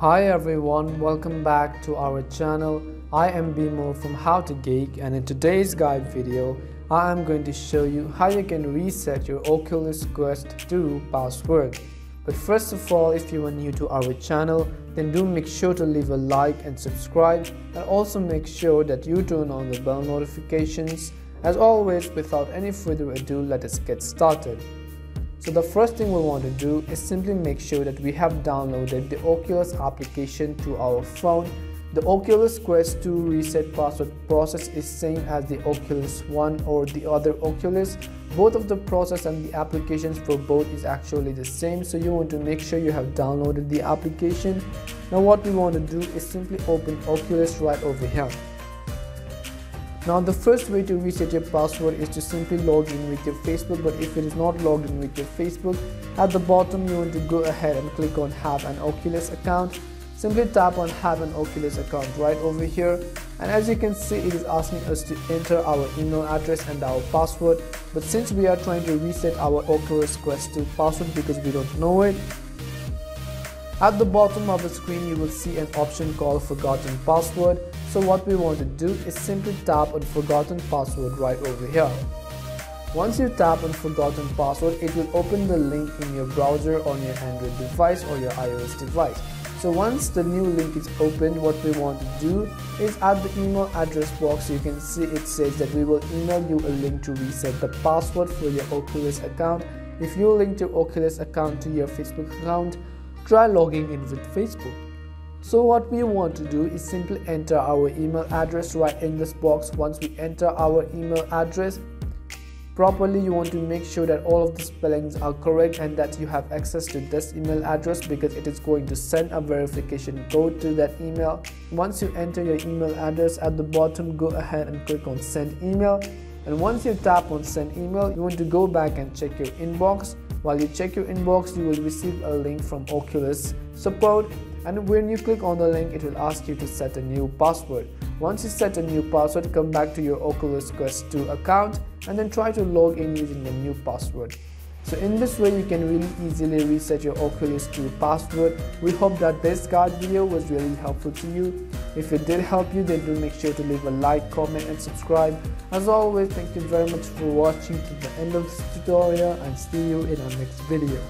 Hi everyone, welcome back to our channel. I am Bimo from How to Geek and in today's guide video, I am going to show you how you can reset your Oculus Quest 2 password. But first of all, if you are new to our channel, then do make sure to leave a like and subscribe and also make sure that you turn on the bell notifications. As always, without any further ado, let us get started. So the first thing we want to do is simply make sure that we have downloaded the Oculus application to our phone. The Oculus Quest 2 reset password process is same as the Oculus One or the other Oculus. Both of the process and the applications for both is actually the same. So you want to make sure you have downloaded the application. Now what we want to do is simply open Oculus right over here. Now the first way to reset your password is to simply log in with your Facebook but if it is not logged in with your Facebook at the bottom you want to go ahead and click on have an Oculus account. Simply tap on have an Oculus account right over here. And as you can see it is asking us to enter our email address and our password. But since we are trying to reset our Oculus Quest 2 password because we don't know it at the bottom of the screen you will see an option called forgotten password. So what we want to do is simply tap on forgotten password right over here. Once you tap on forgotten password, it will open the link in your browser on your Android device or your iOS device. So once the new link is opened, what we want to do is at the email address box, you can see it says that we will email you a link to reset the password for your Oculus account. If you link your Oculus account to your Facebook account, try logging in with Facebook. So what we want to do is simply enter our email address right in this box. Once we enter our email address properly, you want to make sure that all of the spellings are correct and that you have access to this email address because it is going to send a verification code to that email. Once you enter your email address at the bottom, go ahead and click on send email. And once you tap on send email, you want to go back and check your inbox while you check your inbox, you will receive a link from Oculus support and when you click on the link, it will ask you to set a new password. Once you set a new password, come back to your Oculus Quest 2 account and then try to log in using the new password. So in this way you can really easily reset your Oculus 2 password. We hope that this guide video was really helpful to you. If it did help you then do make sure to leave a like, comment and subscribe. As always thank you very much for watching to the end of this tutorial and see you in our next video.